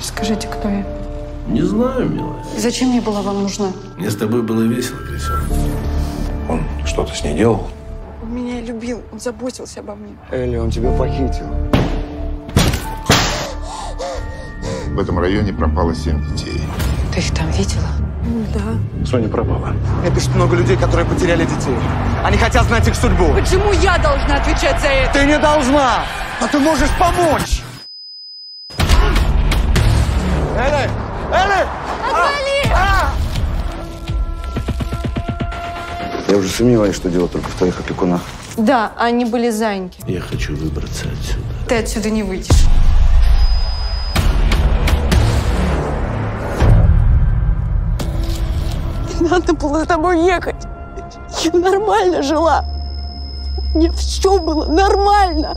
Скажите, кто я? Не знаю, милая. И зачем я была вам нужна? Мне с тобой было весело, Крисер. Он что-то с ней делал? Он меня любил, он заботился обо мне. Элли, он тебя похитил. В этом районе пропало семь детей. Ты их там видела? Да. Соня пропала. Мне пишут много людей, которые потеряли детей. Они хотят знать их судьбу. Почему я должна отвечать за это? Ты не должна, но ты можешь помочь. Элли! Элли! Я уже сомневаюсь, что дело только в твоих опекунах. Да, они были заняты. Я хочу выбраться отсюда. Ты отсюда не выйдешь. Надо было с тобой ехать. Я нормально жила. Мне все было нормально.